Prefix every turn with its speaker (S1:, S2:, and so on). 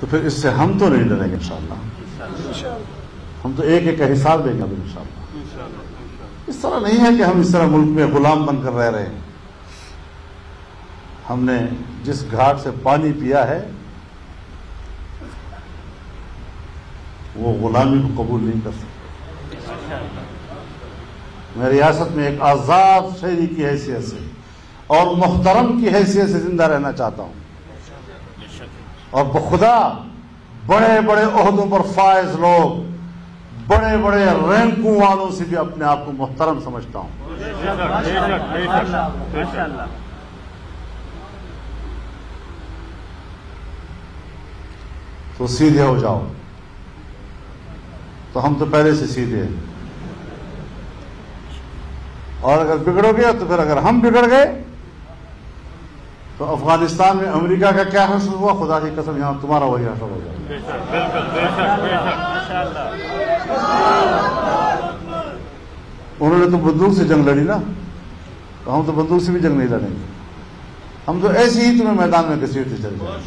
S1: तो फिर इससे हम तो नहीं डरेंगे इंशाल्लाह। हम तो एक एक का हिसाब देंगे अब इंशाल्लाह। इस तरह नहीं है कि हम इस तरह मुल्क में गुलाम बनकर रह रहे हैं। हमने जिस घाट से पानी पिया है वो गुलामी को कबूल नहीं कर सकते। मैं रियासत में एक आज़ाद शहरी की हैसियत से और मोहतरम की हैसियत से ज़िंदा रहना चाहता हूँ। और बखुदा बड़े बड़े अहदों पर फायज लोग बड़े बड़े रैंकों वालों से भी अपने आप को मोहतरम समझता हूँ। तो सीधे हो जाओ। तो हम तो पहले से सीधे हैं। और अगर बिगड़ोगे तो फिर अगर हम बिगड़ गए तो अफ़गानिस्तान में अमेरिका का क्या हशर हुआ? खुदा की कसम यहाँ तुम्हारा वही हशर हो जाएगा उन्होंने तो बंदूक से जंग लड़ी ना। तो हम तो बंदूक से भी जंग नहीं लड़ेंगे। हम तो ऐसे ही तुम्हें मैदान में घसीटते चले जाएँगे।